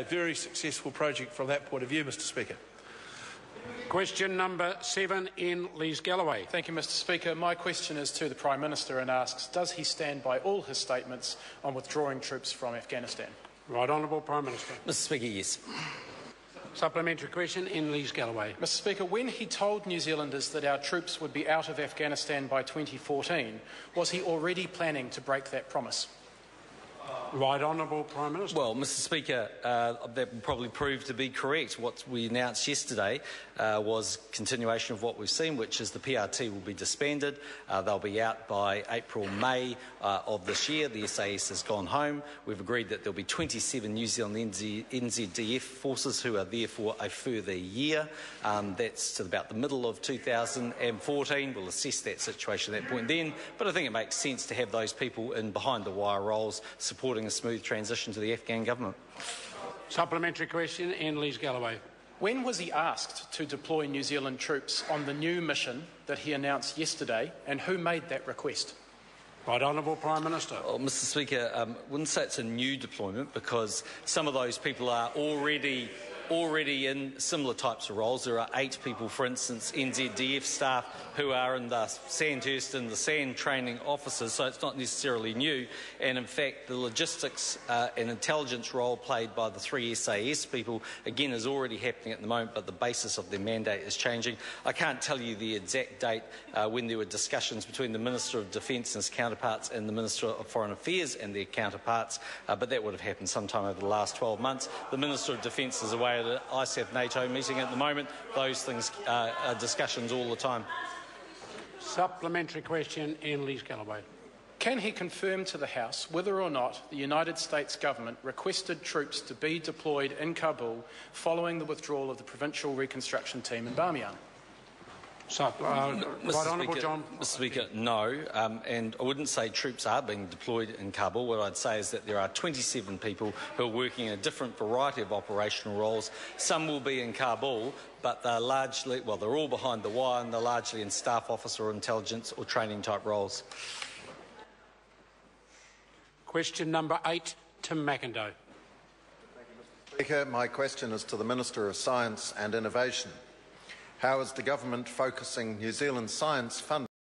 A very successful project from that point of view, Mr Speaker. Question number seven Iain Lees-Galloway. Thank you, Mr Speaker. My question is to the Prime Minister and asks, does he stand by all his statements on withdrawing troops from Afghanistan? Right Honourable Prime Minister. Mr Speaker, yes. Supplementary question Iain Lees-Galloway. Mr Speaker, when he told New Zealanders that our troops would be out of Afghanistan by 2014, was he already planning to break that promise? Right Honourable Prime Minister. Well, Mr Speaker, uh, that will probably prove to be correct. What we announced yesterday uh, was continuation of what we've seen, which is the PRT will be disbanded. Uh, they'll be out by April, May uh, of this year. The SAS has gone home. We've agreed that there'll be 27 New Zealand NZ, NZDF forces who are there for a further year. Um, that's to about the middle of 2014. We'll assess that situation at that point then. But I think it makes sense to have those people in behind the wire roles supporting a smooth transition to the Afghan government. Supplementary question Iain Lees-Galloway. When was he asked to deploy New Zealand troops on the new mission that he announced yesterday, and who made that request? Right Honourable Prime Minister. Well, Mr Speaker, I um, wouldn't say it's a new deployment because some of those people are already already in similar types of roles. There are eight people, for instance, NZDF staff who are in the Sandhurst and the SAND training officers, so it's not necessarily new. And in fact, the logistics uh, and intelligence role played by the three SAS people, again, is already happening at the moment, but the basis of their mandate is changing. I can't tell you the exact date uh, when there were discussions between the Minister of Defence and his counterparts and the Minister of Foreign Affairs and their counterparts, uh, but that would have happened sometime over the last 12 months. The Minister of Defence is away at an ISAF NATO meeting at the moment. Those things uh, are discussions all the time. Supplementary question Iain Lees-Galloway. Can he confirm to the House whether or not the United States government requested troops to be deployed in Kabul following the withdrawal of the Provincial Reconstruction Team in Bamiyan? So, uh, right Honourable Speaker, John. Mr Speaker, no, um, and I wouldn't say troops are being deployed in Kabul. What I'd say is that there are 27 people who are working in a different variety of operational roles. Some will be in Kabul, but they're largely, well, they're all behind the wire and they're largely in staff officer or intelligence or training type roles. Question number eight, Tim Macindoe. Speaker, my question is to the Minister of Science and Innovation. How is the government focusing New Zealand science funding?